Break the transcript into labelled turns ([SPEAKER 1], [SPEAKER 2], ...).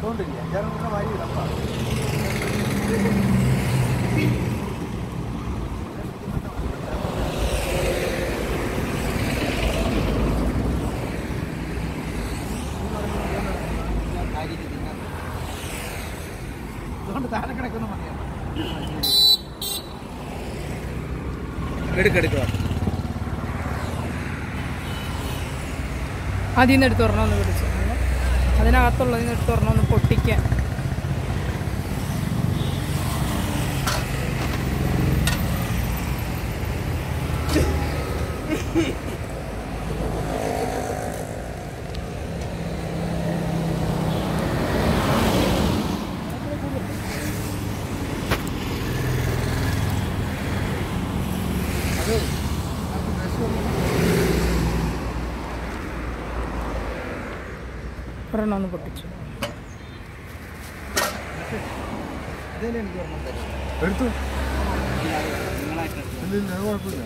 [SPEAKER 1] ഇട്ടുകൊണ്ടില്ല അഞ്ചാറ് കൂടെ വാരി അതുകൊണ്ട് താഴെ കിടക്കുന്ന മതിയാണ് എടുക്കെടുക്കുക
[SPEAKER 2] അതിൽ നിന്ന് എടുത്ത് ഒരെണ്ണം ഒന്ന് പിടിച്ചു. അതിനകത്തുള്ളതിൽ നിന്ന് എടുത്ത് ഒരെണ്ണം ഒന്ന് പൊട്ടിക്കാൻ
[SPEAKER 1] Thank നമുക്ക്
[SPEAKER 2] ഒരെണ്ണം ഒന്ന് പൊട്ടിച്ചു.
[SPEAKER 1] എടുത്തു. ഇല്ല ഇല്ല അത് കുഴപ്പമില്ല.